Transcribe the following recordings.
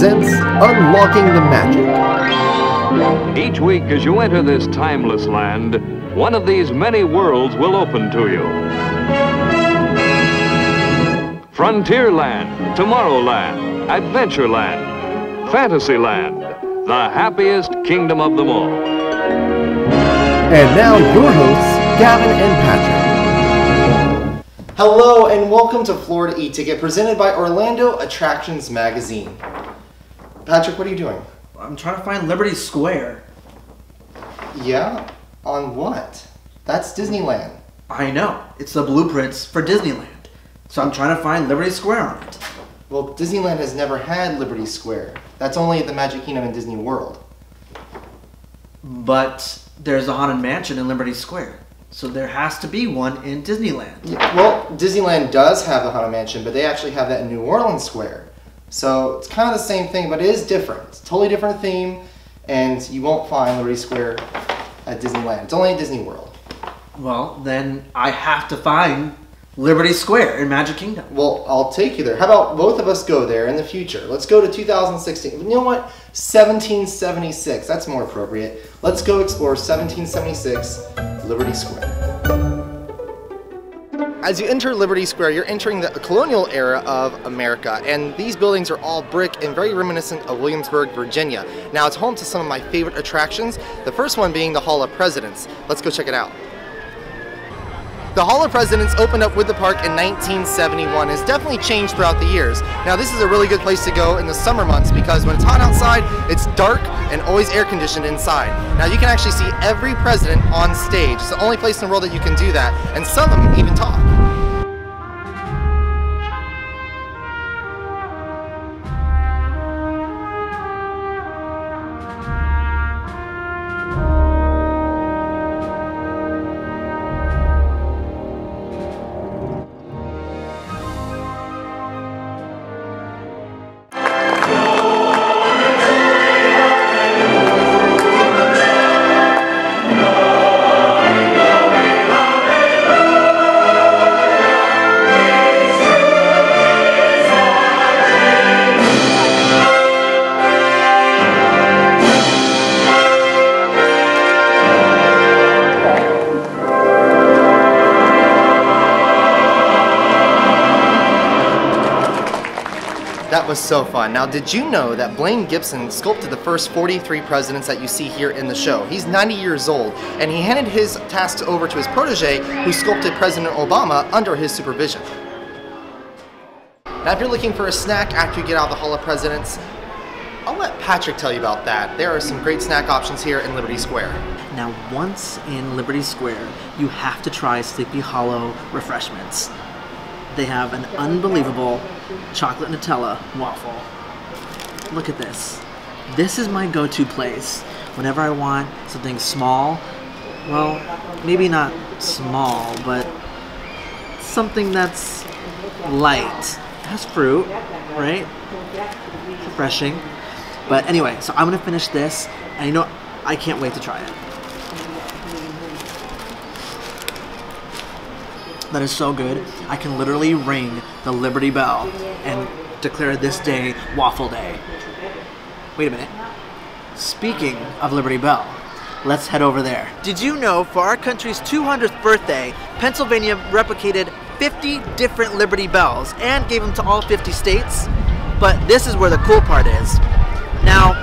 presents Unlocking the Magic. Each week, as you enter this timeless land, one of these many worlds will open to you. Frontierland, Tomorrowland, Adventureland, Fantasyland, the happiest kingdom of them all. And now, your hosts, Gavin and Patrick. Hello and welcome to Florida E-Ticket presented by Orlando Attractions Magazine. Patrick, what are you doing? I'm trying to find Liberty Square. Yeah? On what? That's Disneyland. I know. It's the blueprints for Disneyland. So I'm trying to find Liberty Square on it. Well, Disneyland has never had Liberty Square. That's only at the Magic Kingdom and Disney World. But there's a Haunted Mansion in Liberty Square. So there has to be one in Disneyland. Yeah, well, Disneyland does have the Haunted Mansion, but they actually have that in New Orleans Square. So it's kind of the same thing, but it is different. It's a totally different theme, and you won't find Liberty Square at Disneyland. It's only at Disney World. Well, then I have to find Liberty Square in Magic Kingdom. Well, I'll take you there. How about both of us go there in the future? Let's go to 2016. You know what? 1776. That's more appropriate. Let's go explore 1776 Liberty Square. As you enter Liberty Square, you're entering the colonial era of America, and these buildings are all brick and very reminiscent of Williamsburg, Virginia. Now, it's home to some of my favorite attractions, the first one being the Hall of Presidents. Let's go check it out. The Hall of Presidents opened up with the park in 1971. It's definitely changed throughout the years. Now this is a really good place to go in the summer months because when it's hot outside, it's dark and always air conditioned inside. Now you can actually see every president on stage. It's the only place in the world that you can do that, and some of them even talk. That was so fun. Now, did you know that Blaine Gibson sculpted the first 43 presidents that you see here in the show? He's 90 years old, and he handed his tasks over to his protege, who sculpted President Obama under his supervision. Now, if you're looking for a snack after you get out of the Hall of Presidents, I'll let Patrick tell you about that. There are some great snack options here in Liberty Square. Now, once in Liberty Square, you have to try Sleepy Hollow refreshments. They have an unbelievable chocolate Nutella waffle. Look at this. This is my go-to place whenever I want something small. Well, maybe not small, but something that's light. It has fruit, right? Refreshing. But anyway, so I'm gonna finish this, and you know, I can't wait to try it. That is so good. I can literally ring the Liberty Bell and declare this day Waffle Day. Wait a minute. Speaking of Liberty Bell, let's head over there. Did you know for our country's 200th birthday, Pennsylvania replicated 50 different Liberty Bells and gave them to all 50 states? But this is where the cool part is. Now,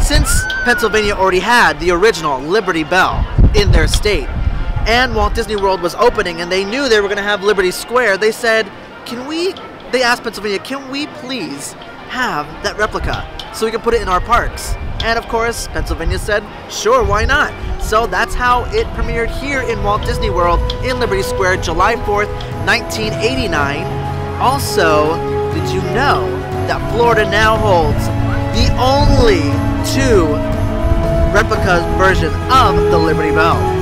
since Pennsylvania already had the original Liberty Bell in their state, and Walt Disney World was opening and they knew they were going to have Liberty Square, they said, can we, they asked Pennsylvania, can we please have that replica so we can put it in our parks? And of course, Pennsylvania said, sure, why not? So that's how it premiered here in Walt Disney World in Liberty Square, July 4th, 1989. Also, did you know that Florida now holds the only two replica version of the Liberty Bell?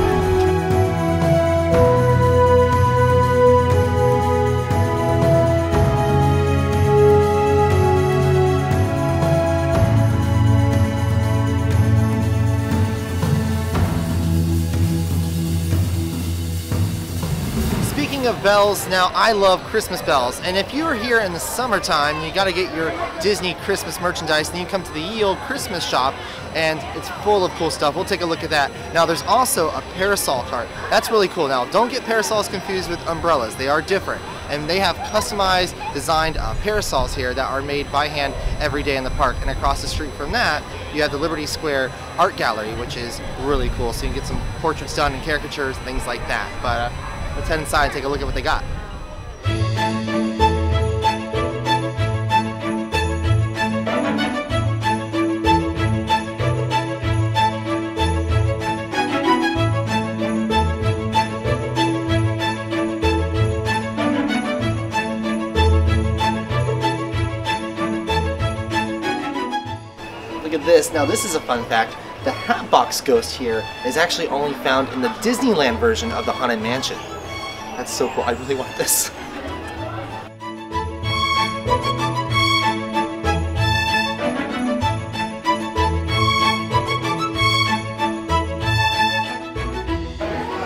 Bells, now I love Christmas bells, and if you're here in the summertime, you got to get your Disney Christmas merchandise, and you come to the Ye Olde Christmas shop, and it's full of cool stuff. We'll take a look at that. Now, there's also a parasol cart. That's really cool. Now, don't get parasols confused with umbrellas. They are different, and they have customized, designed uh, parasols here that are made by hand every day in the park. And across the street from that, you have the Liberty Square Art Gallery, which is really cool. So you can get some portraits done and caricatures, things like that. But uh, let's head inside and take a look at what they got. Look at this. Now this is a fun fact. The Hatbox Ghost here is actually only found in the Disneyland version of the Haunted Mansion. That's so cool. I really want this.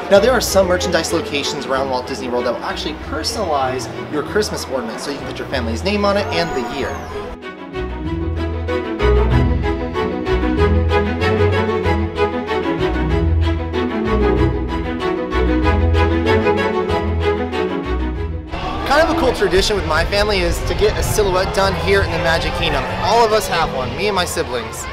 Now there are some merchandise locations around Walt Disney World that will actually personalize your Christmas ornament so you can put your family's name on it and the year. Tradition with my family is to get a silhouette done here in the Magic Kingdom. All of us have one, me and my siblings.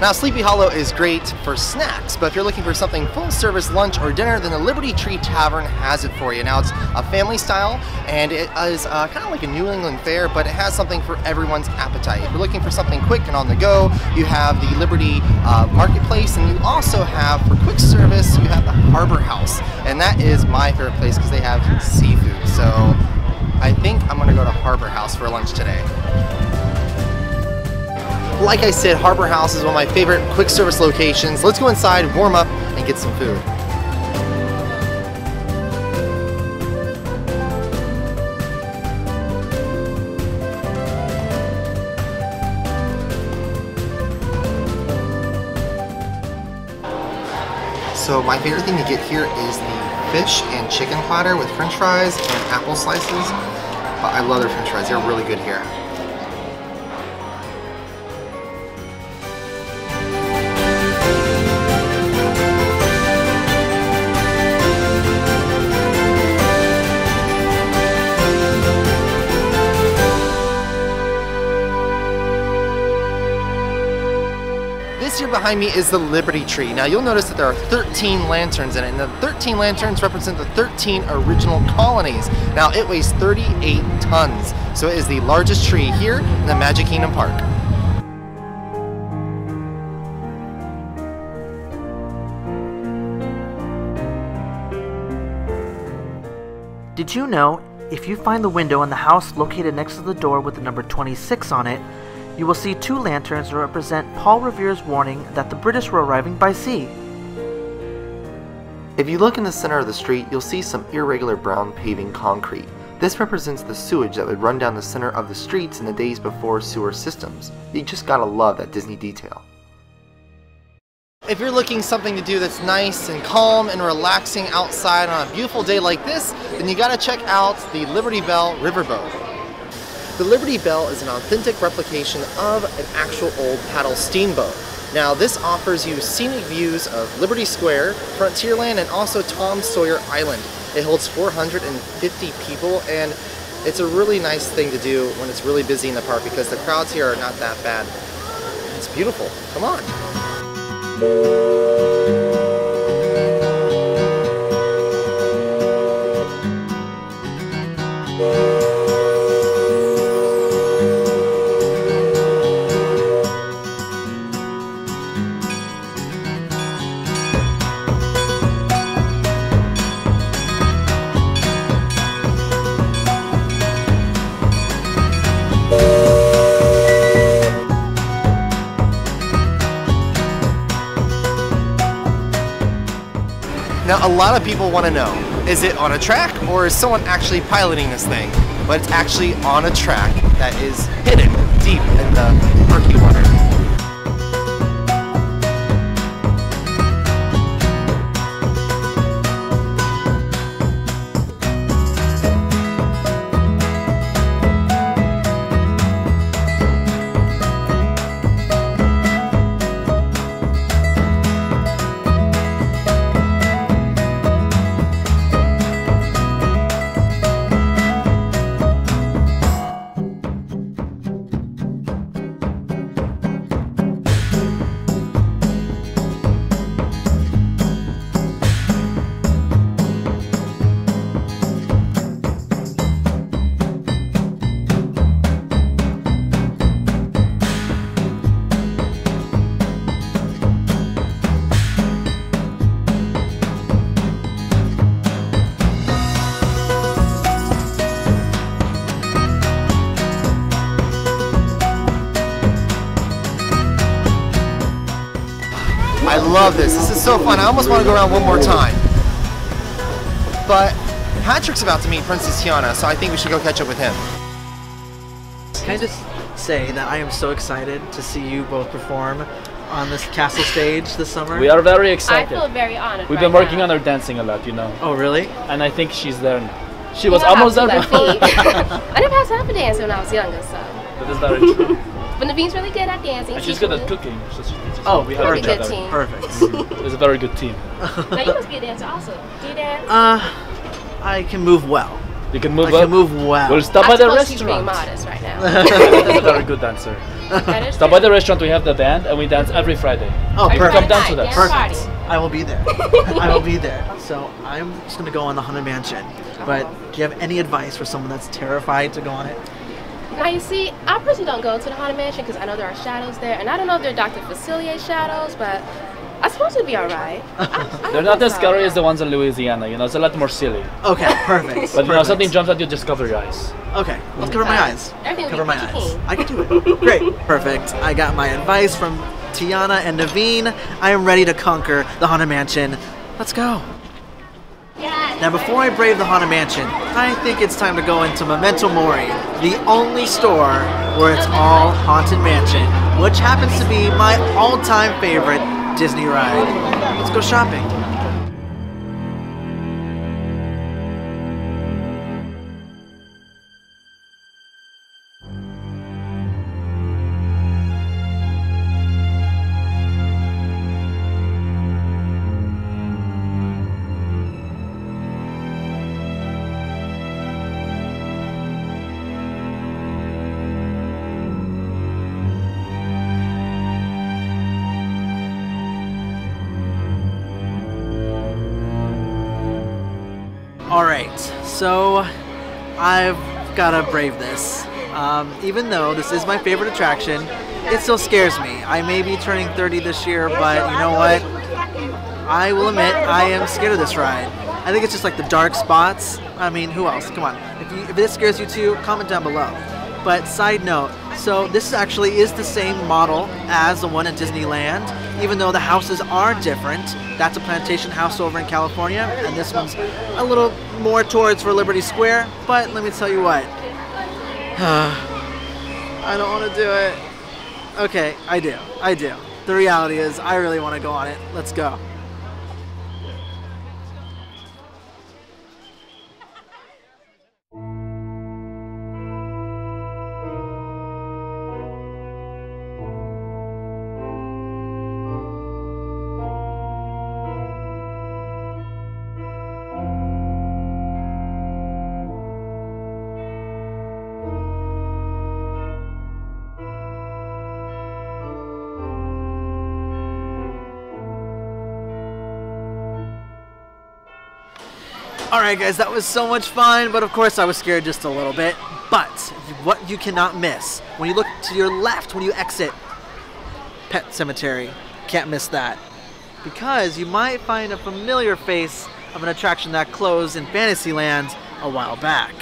Now, Sleepy Hollow is great for snacks, but if you're looking for something full service lunch or dinner, then the Liberty Tree Tavern has it for you. Now, it's a family style and it is uh, kind of like a New England fair, but it has something for everyone's appetite. If you're looking for something quick and on the go, you have the Liberty uh, Marketplace, and you also have, for quick service, you have the Harbor House, and that is my favorite place because they have seafood. So, I think I'm gonna go to Harbor House for lunch today. Like I said, Harbor House is one of my favorite quick service locations. Let's go inside, warm up, and get some food. So my favorite thing to get here is the fish and chicken platter with french fries and apple slices. But I love their french fries, they're really good here. This here behind me is the Liberty Tree. Now you'll notice that there are 13 lanterns in it, and the 13 lanterns represent the 13 original colonies. Now it weighs 38 tons, so it is the largest tree here in the Magic Kingdom Park. Did you know if you find the window in the house located next to the door with the number 26 on it, you will see two lanterns that represent Paul Revere's warning that the British were arriving by sea. If you look in the center of the street, you'll see some irregular brown paving concrete. This represents the sewage that would run down the center of the streets in the days before sewer systems. You just gotta love that Disney detail. If you're looking something to do that's nice and calm and relaxing outside on a beautiful day like this, then you gotta check out the Liberty Bell Riverboat. The Liberty Bell is an authentic replication of an actual old paddle steamboat. Now this offers you scenic views of Liberty Square, Frontierland, and also Tom Sawyer Island. It holds 450 people and it's a really nice thing to do when it's really busy in the park because the crowds here are not that bad. It's beautiful. Come on. A lot of people want to know, is it on a track or is someone actually piloting this thing? But it's actually on a track that is hidden deep in the murky water. Love this. This is so fun. I almost want to go around one more time. But Patrick's about to meet Princess Tiana, so I think we should go catch up with him. Can I just say that I am so excited to see you both perform on this castle stage this summer? We are very excited. I feel very honored. We've right been working now. on her dancing a lot, you know, Oh, really? and I think she's there now. She You was almost there. to but- left feet. I never had time for dancing when I was younger, so. that is very true. But Naveen's really good at dancing. And she's teaching good at cooking. She's, she's, Oh, we have Pretty each good other. team. Perfect. It's a very good team. Now you must be a dancer also. Do you dance? uh, I can move well. You can move I well. can move well. We'll stop I by the suppose she's being restaurant. modest right now. She's a very good dancer. Stop true. by the restaurant. We have the band, and we dance every Friday. Oh, Every perfect. Come down Friday to that. Perfect. party. I will be there. I will be there. So I'm just gonna go on the Haunted Mansion. But do you have any advice for someone that's terrified to go on it? Now you see, I personally don't go to the haunted mansion because I know there are shadows there, and I don't know if they're Dr. Facilier shadows, but I suppose it'd be all right. I- I They're don't as scary as the ones in Louisiana. You know, it's a lot more silly. Okay, perfect. But you know, something jumps at you, just cover your eyes. Okay, let's cover my eyes. Everything Cover my eyes. keen. I can do it. Great. Perfect. I got my advice from Tiana and Naveen. I am ready to conquer the Haunted Mansion. Let's go. Now, before I brave the Haunted Mansion, I think it's time to go into Memento Mori, the only store where it's all Haunted Mansion, which happens to be my all-time favorite Disney ride. Let's go shopping. All right, so I've got to brave this. Um, even though this is my favorite attraction, it still scares me. I may be turning 30 this year, but you know what? I will admit I am scared of this ride. I think it's just like the dark spots. I mean, who else? Come on. If, you, if this scares you too, comment down below. But side note, so this actually is the same model as the one at Disneyland, even though the houses are different. That's a plantation house over in California, and this one's a little more towards for Liberty Square. But let me tell you what, I don't want to do it. Okay, I do. I do. The reality is, I really want to go on it. Let's go. All right, guys, that was so much fun, but of course I was scared just a little bit. But what you cannot miss when you look to your left when you exit Pet Cemetery, can't miss that. Because you might find a familiar face of an attraction that closed in Fantasyland a while back.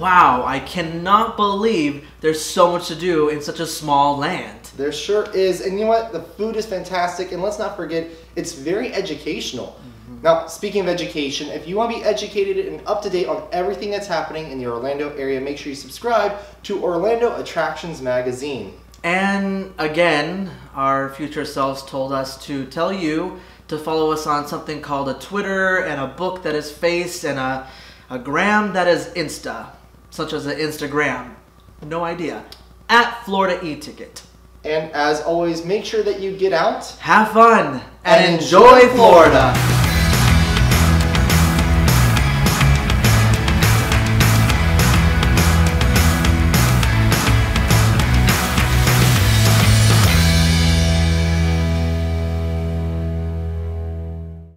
Wow, I cannot believe there's so much to do in such a small land. There sure is. And you know what? The food is fantastic. And let's not forget, it's very educational. Mm-hmm. Now, speaking of education, if you want to be educated and up to date on everything that's happening in the Orlando area, make sure you subscribe to Orlando Attractions Magazine. And again, our future selves told us to tell you to follow us on something called a Twitter and a book that is Face and a, a gram that is Insta, such as an Instagram. No idea. At Florida E-Ticket. And as always, make sure that you get out Have fun and, And enjoy enjoy Florida.